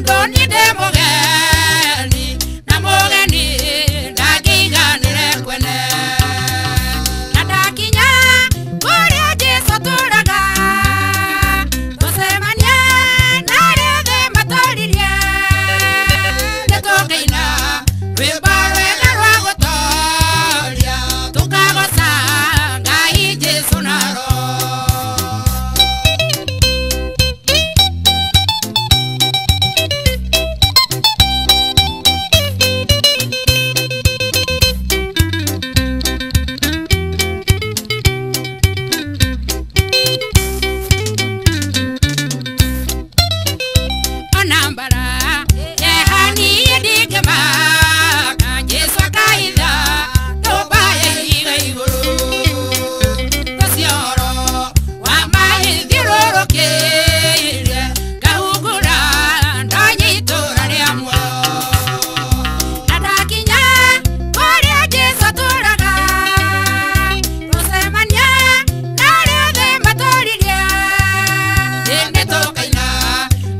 Antonio.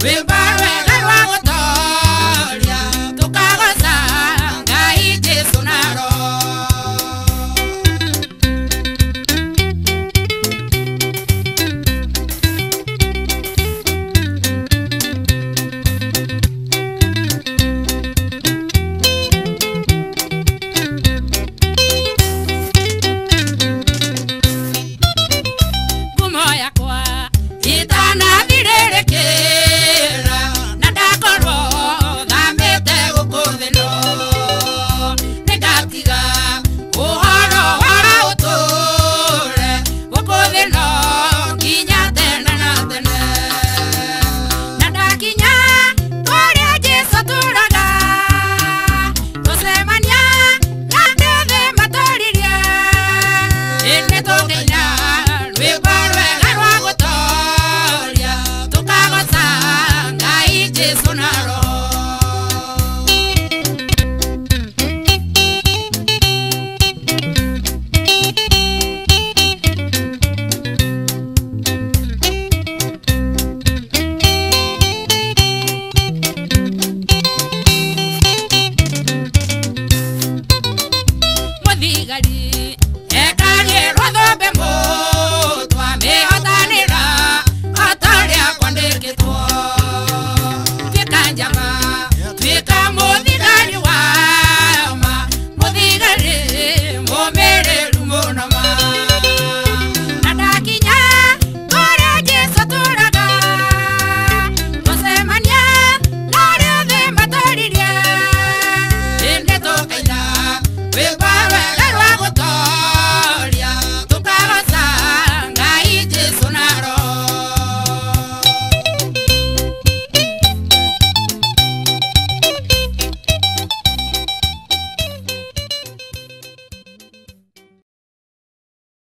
Bill El que toque